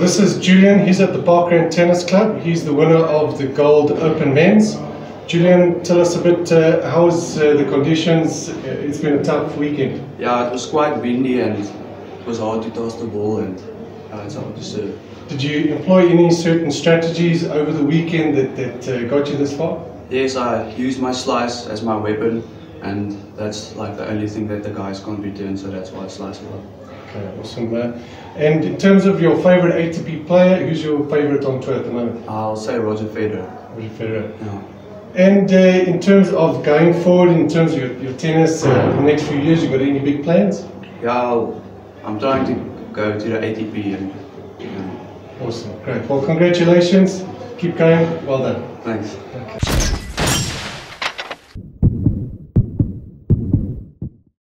this is Julian. He's at the Parkrand Tennis Club. He's the winner of the Gold Open Men's. Julian, tell us a bit. Uh, how's uh, the conditions? Uh, it's been a tough weekend. Yeah, it was quite windy and it was hard to toss the ball and uh, it's hard to serve. Did you employ any certain strategies over the weekend that, that uh, got you this far? Yes, I used my slice as my weapon and that's like the only thing that the guys can't return, so that's why I slice a lot. Okay, awesome. Uh, and in terms of your favorite ATP player, who's your favorite on tour at the moment? I'll say Roger Federer. Roger Federer. Yeah. And uh, in terms of going forward, in terms of your, your tennis, uh, the next few years, you got any big plans? Yeah, I'll, I'm trying to go to the ATP and Awesome, great. Well, congratulations. Keep going. Well done. thanks. Okay.